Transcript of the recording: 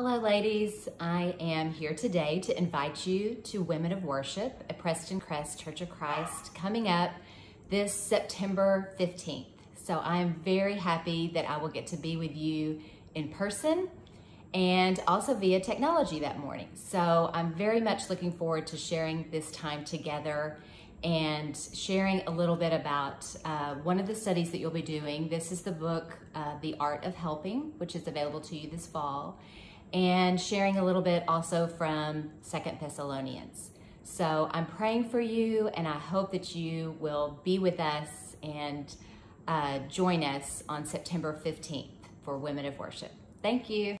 Hello, ladies. I am here today to invite you to Women of Worship at Prestoncrest Church of Christ coming up this September 15th. So I am very happy that I will get to be with you in person and also via technology that morning. So I'm very much looking forward to sharing this time together and sharing a little bit about uh, one of the studies that you'll be doing. This is the book, uh, The Art of Helping, which is available to you this fall and sharing a little bit also from Second Thessalonians. So I'm praying for you, and I hope that you will be with us and uh, join us on September 15th for Women of Worship. Thank you.